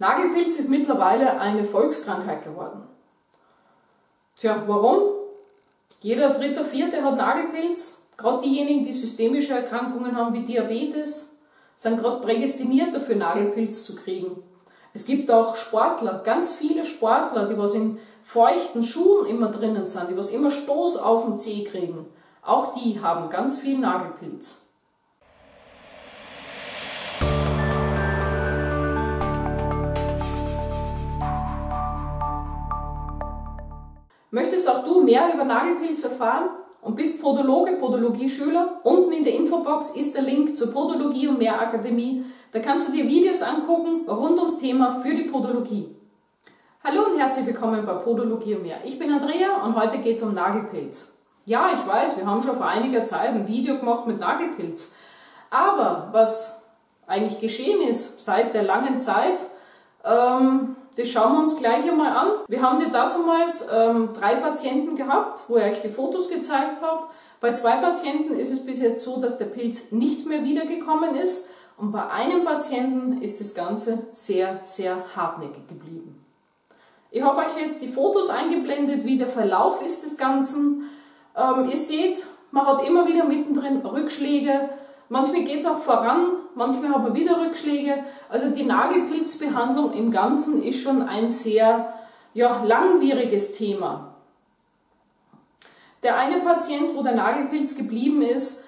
Nagelpilz ist mittlerweile eine Volkskrankheit geworden. Tja, warum? Jeder dritte, vierte hat Nagelpilz. Gerade diejenigen, die systemische Erkrankungen haben wie Diabetes, sind gerade prädestiniert dafür, Nagelpilz zu kriegen. Es gibt auch Sportler, ganz viele Sportler, die was in feuchten Schuhen immer drinnen sind, die was immer Stoß auf den Zeh kriegen. Auch die haben ganz viel Nagelpilz. Möchtest auch du mehr über Nagelpilz erfahren und bist Podologe, Podologie-Schüler? Unten in der Infobox ist der Link zur Podologie und mehr Akademie. Da kannst du dir Videos angucken rund ums Thema für die Podologie. Hallo und herzlich willkommen bei Podologie und mehr. Ich bin Andrea und heute geht es um Nagelpilz. Ja, ich weiß, wir haben schon vor einiger Zeit ein Video gemacht mit Nagelpilz. Aber was eigentlich geschehen ist seit der langen Zeit, ähm, das schauen wir uns gleich einmal an. Wir haben dir dazumals ähm, drei Patienten gehabt, wo ich euch die Fotos gezeigt habe. Bei zwei Patienten ist es bis jetzt so, dass der Pilz nicht mehr wiedergekommen ist und bei einem Patienten ist das Ganze sehr, sehr hartnäckig geblieben. Ich habe euch jetzt die Fotos eingeblendet, wie der Verlauf ist des Ganzen. Ähm, ihr seht, man hat immer wieder mittendrin Rückschläge, Manchmal geht es auch voran, manchmal haben wir wieder Rückschläge. Also die Nagelpilzbehandlung im Ganzen ist schon ein sehr ja, langwieriges Thema. Der eine Patient, wo der Nagelpilz geblieben ist,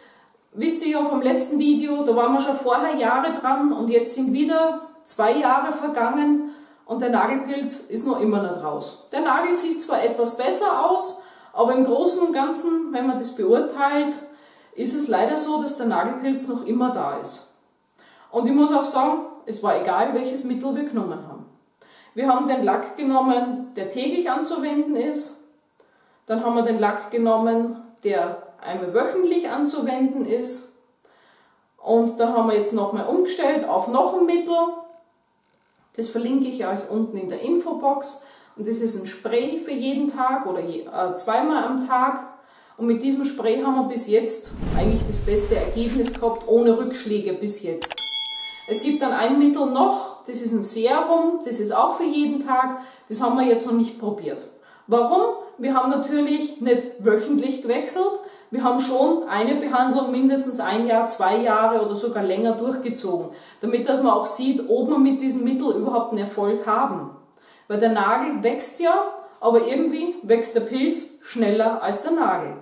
wisst ihr ja vom letzten Video, da waren wir schon vorher Jahre dran und jetzt sind wieder zwei Jahre vergangen und der Nagelpilz ist noch immer nicht raus. Der Nagel sieht zwar etwas besser aus, aber im Großen und Ganzen, wenn man das beurteilt, ist es leider so, dass der Nagelpilz noch immer da ist. Und ich muss auch sagen, es war egal, welches Mittel wir genommen haben. Wir haben den Lack genommen, der täglich anzuwenden ist. Dann haben wir den Lack genommen, der einmal wöchentlich anzuwenden ist. Und dann haben wir jetzt nochmal umgestellt auf noch ein Mittel. Das verlinke ich euch unten in der Infobox. Und das ist ein Spray für jeden Tag oder äh, zweimal am Tag. Und mit diesem Spray haben wir bis jetzt eigentlich das beste Ergebnis gehabt, ohne Rückschläge bis jetzt. Es gibt dann ein Mittel noch, das ist ein Serum, das ist auch für jeden Tag, das haben wir jetzt noch nicht probiert. Warum? Wir haben natürlich nicht wöchentlich gewechselt, wir haben schon eine Behandlung mindestens ein Jahr, zwei Jahre oder sogar länger durchgezogen, damit dass man auch sieht, ob wir mit diesem Mittel überhaupt einen Erfolg haben. Weil der Nagel wächst ja, aber irgendwie wächst der Pilz schneller als der Nagel.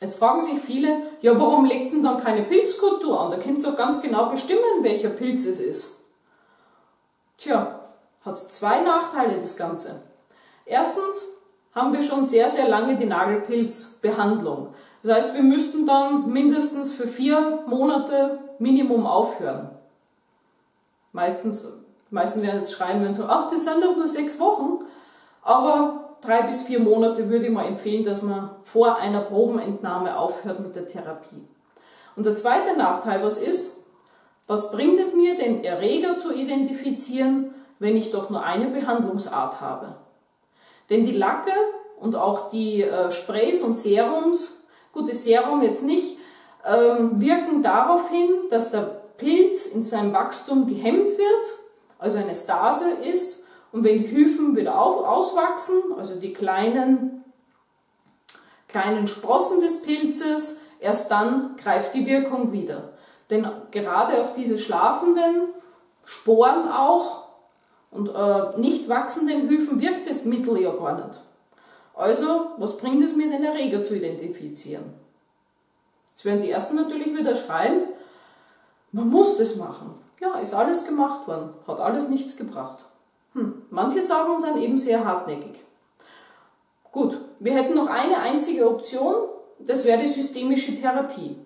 Jetzt fragen sich viele, ja, warum legt denn dann keine Pilzkultur an? Da kannst du doch ganz genau bestimmen, welcher Pilz es ist. Tja, hat zwei Nachteile das Ganze. Erstens haben wir schon sehr, sehr lange die Nagelpilzbehandlung. Das heißt, wir müssten dann mindestens für vier Monate Minimum aufhören. Meistens, die meisten werden jetzt schreien, wenn so, ach, das sind doch nur sechs Wochen. Aber drei bis vier Monate würde ich mal empfehlen, dass man vor einer Probenentnahme aufhört mit der Therapie. Und der zweite Nachteil, was ist, was bringt es mir, den Erreger zu identifizieren, wenn ich doch nur eine Behandlungsart habe? Denn die Lacke und auch die äh, Sprays und Serums, gut, das Serum jetzt nicht, ähm, wirken darauf hin, dass der Pilz in seinem Wachstum gehemmt wird, also eine Stase ist und wenn die Hyphen wieder auswachsen, also die kleinen, kleinen Sprossen des Pilzes, erst dann greift die Wirkung wieder. Denn gerade auf diese schlafenden Sporen auch und äh, nicht wachsenden Hyphen wirkt das Mittel ja gar nicht. Also, was bringt es mir, den Erreger zu identifizieren? Jetzt werden die Ersten natürlich wieder schreien, man muss das machen. Ja, ist alles gemacht worden, hat alles nichts gebracht. Hm, manche Sachen sind eben sehr hartnäckig. Gut, wir hätten noch eine einzige Option, das wäre die systemische Therapie.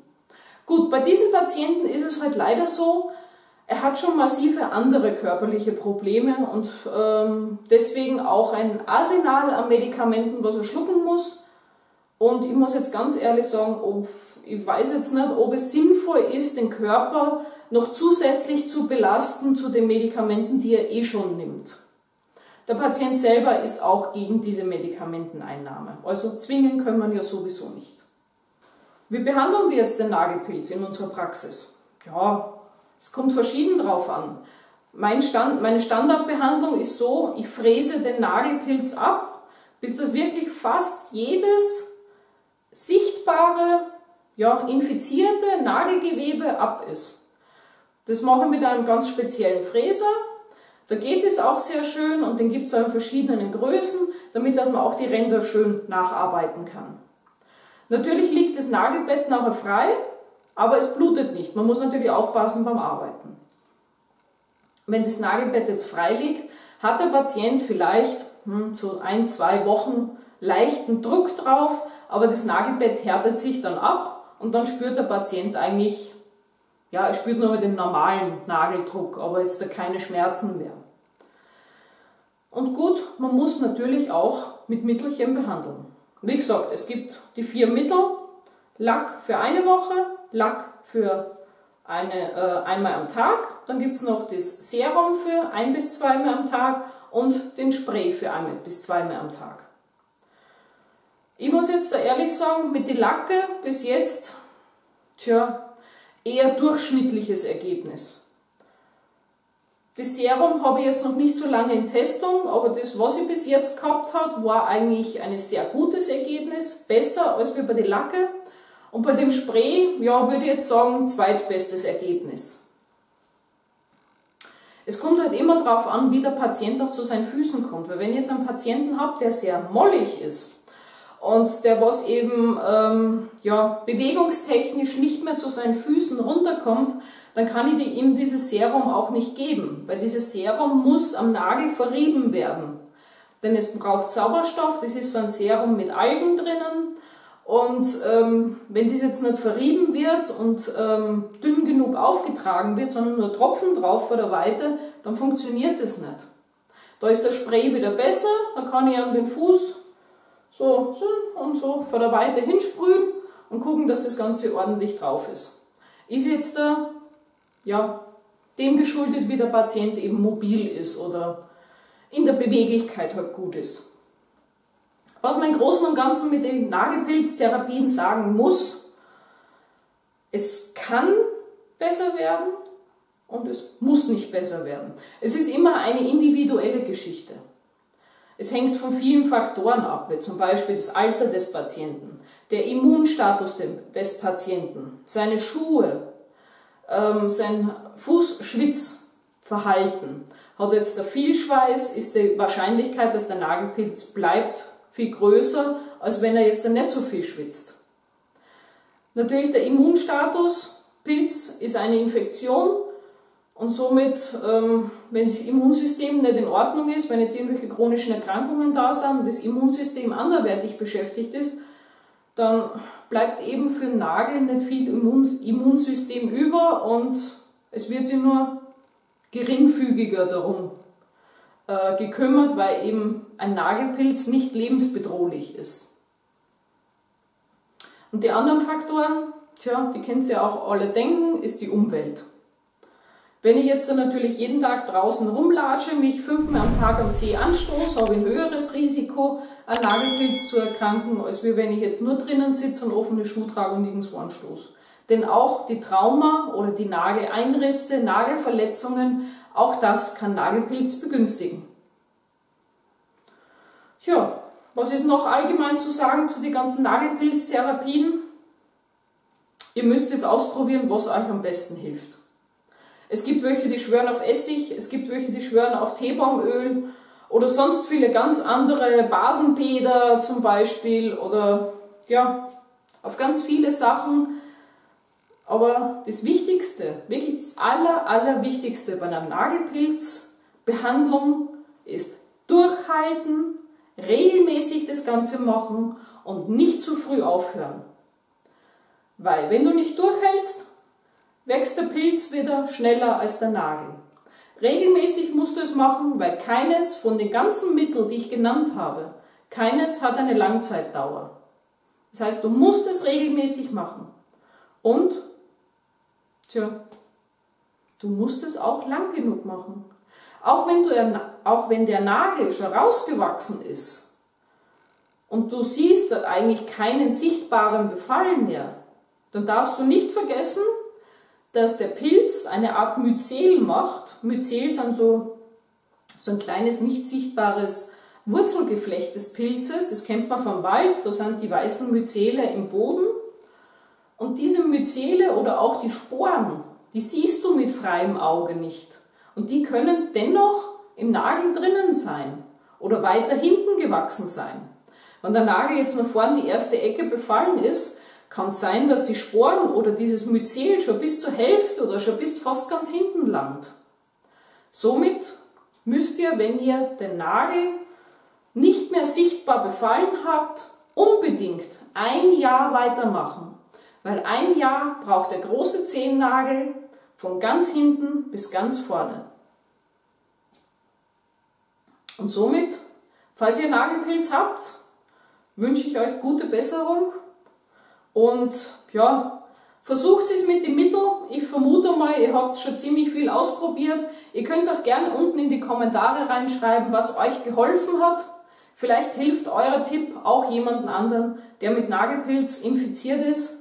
Gut, bei diesen Patienten ist es halt leider so, er hat schon massive andere körperliche Probleme und ähm, deswegen auch ein Arsenal an Medikamenten, was er schlucken muss. Und ich muss jetzt ganz ehrlich sagen, ob, ich weiß jetzt nicht, ob es sinnvoll ist, den Körper noch zusätzlich zu belasten zu den Medikamenten, die er eh schon nimmt. Der Patient selber ist auch gegen diese Medikamenteneinnahme. Also zwingen können wir ja sowieso nicht. Wie behandeln wir jetzt den Nagelpilz in unserer Praxis? Ja, Es kommt verschieden drauf an. Mein Stand, meine Standardbehandlung ist so, ich fräse den Nagelpilz ab, bis das wirklich fast jedes sichtbare, ja, infizierte Nagelgewebe ab ist. Das mache ich mit einem ganz speziellen Fräser. Da geht es auch sehr schön und den gibt es auch in verschiedenen Größen, damit dass man auch die Ränder schön nacharbeiten kann. Natürlich liegt das Nagelbett nachher frei, aber es blutet nicht. Man muss natürlich aufpassen beim Arbeiten. Wenn das Nagelbett jetzt frei liegt, hat der Patient vielleicht hm, so ein, zwei Wochen leichten Druck drauf, aber das Nagelbett härtet sich dann ab und dann spürt der Patient eigentlich, ja, er spürt nur den normalen Nageldruck, aber jetzt da keine Schmerzen mehr. Und gut, man muss natürlich auch mit Mittelchen behandeln. Wie gesagt, es gibt die vier Mittel, Lack für eine Woche, Lack für eine, äh, einmal am Tag, dann gibt es noch das Serum für ein bis zweimal am Tag und den Spray für einmal bis zweimal am Tag. Ich muss jetzt da ehrlich sagen, mit den Lacke bis jetzt, tja, eher durchschnittliches Ergebnis. Das Serum habe ich jetzt noch nicht so lange in Testung, aber das, was ich bis jetzt gehabt habe, war eigentlich ein sehr gutes Ergebnis, besser als bei der Lacke. Und bei dem Spray, ja, würde ich jetzt sagen, zweitbestes Ergebnis. Es kommt halt immer darauf an, wie der Patient auch zu seinen Füßen kommt. Weil wenn ich jetzt einen Patienten habe, der sehr mollig ist und der was eben ähm, ja, bewegungstechnisch nicht mehr zu seinen Füßen runterkommt, dann kann ich ihm dieses Serum auch nicht geben. Weil dieses Serum muss am Nagel verrieben werden. Denn es braucht Sauerstoff, das ist so ein Serum mit Algen drinnen und ähm, wenn das jetzt nicht verrieben wird und ähm, dünn genug aufgetragen wird, sondern nur Tropfen drauf vor der Weite, dann funktioniert das nicht. Da ist der Spray wieder besser, dann kann ich an den Fuß so, so und so vor der Weite hinsprühen und gucken, dass das Ganze ordentlich drauf ist. Ist jetzt da, ja, dem geschuldet, wie der Patient eben mobil ist oder in der Beweglichkeit halt gut ist. Was man im Großen und Ganzen mit den Nagelpilztherapien sagen muss, es kann besser werden und es muss nicht besser werden. Es ist immer eine individuelle Geschichte. Es hängt von vielen Faktoren ab, wie zum Beispiel das Alter des Patienten, der Immunstatus des Patienten, seine Schuhe, ähm, sein Fußschwitzverhalten. Hat jetzt da viel Schweiß, ist die Wahrscheinlichkeit, dass der Nagelpilz bleibt, viel größer, als wenn er jetzt nicht so viel schwitzt. Natürlich der Immunstatus, Pilz ist eine Infektion und somit, ähm, wenn das Immunsystem nicht in Ordnung ist, wenn jetzt irgendwelche chronischen Erkrankungen da sind und das Immunsystem anderweitig beschäftigt ist, dann bleibt eben für den Nagel nicht viel Immunsystem über und es wird sich nur geringfügiger darum äh, gekümmert, weil eben ein Nagelpilz nicht lebensbedrohlich ist. Und die anderen Faktoren, tja, die kennt ihr auch alle denken, ist die Umwelt. Wenn ich jetzt dann natürlich jeden Tag draußen rumlatsche, mich fünfmal am Tag am Zeh anstoße, habe ich ein höheres Risiko, an Nagelpilz zu erkranken, als wenn ich jetzt nur drinnen sitze und offene Schuhe trage und nirgendwo anstoße. Denn auch die Trauma oder die Nageleinrisse, Nagelverletzungen auch das kann Nagelpilz begünstigen. Ja, was ist noch allgemein zu sagen zu den ganzen Nagelpilztherapien? Ihr müsst es ausprobieren, was euch am besten hilft. Es gibt welche, die schwören auf Essig, es gibt welche, die schwören auf Teebaumöl oder sonst viele ganz andere Basenbäder zum Beispiel oder ja, auf ganz viele Sachen. Aber das Wichtigste, wirklich das aller, aller bei einer Nagelpilzbehandlung ist durchhalten, regelmäßig das Ganze machen und nicht zu früh aufhören. Weil wenn du nicht durchhältst, wächst der Pilz wieder schneller als der Nagel. Regelmäßig musst du es machen, weil keines von den ganzen Mitteln, die ich genannt habe, keines hat eine Langzeitdauer. Das heißt, du musst es regelmäßig machen. Und Tja, du musst es auch lang genug machen. Auch wenn, du, auch wenn der Nagel schon rausgewachsen ist und du siehst eigentlich keinen sichtbaren Befall mehr, dann darfst du nicht vergessen, dass der Pilz eine Art Myzel macht. Myzel sind so, so ein kleines, nicht sichtbares Wurzelgeflecht des Pilzes. Das kennt man vom Wald. Da sind die weißen Myzele im Boden. Und diese Myzele oder auch die Sporen, die siehst du mit freiem Auge nicht. Und die können dennoch im Nagel drinnen sein oder weiter hinten gewachsen sein. Wenn der Nagel jetzt nur vorn die erste Ecke befallen ist, kann es sein, dass die Sporen oder dieses Myzel schon bis zur Hälfte oder schon bis fast ganz hinten langt. Somit müsst ihr, wenn ihr den Nagel nicht mehr sichtbar befallen habt, unbedingt ein Jahr weitermachen. Weil ein Jahr braucht der große Zehennagel von ganz hinten bis ganz vorne. Und somit, falls ihr Nagelpilz habt, wünsche ich euch gute Besserung und ja, versucht es mit den Mitteln. Ich vermute mal, ihr habt schon ziemlich viel ausprobiert. Ihr könnt es auch gerne unten in die Kommentare reinschreiben, was euch geholfen hat. Vielleicht hilft euer Tipp auch jemanden anderen, der mit Nagelpilz infiziert ist.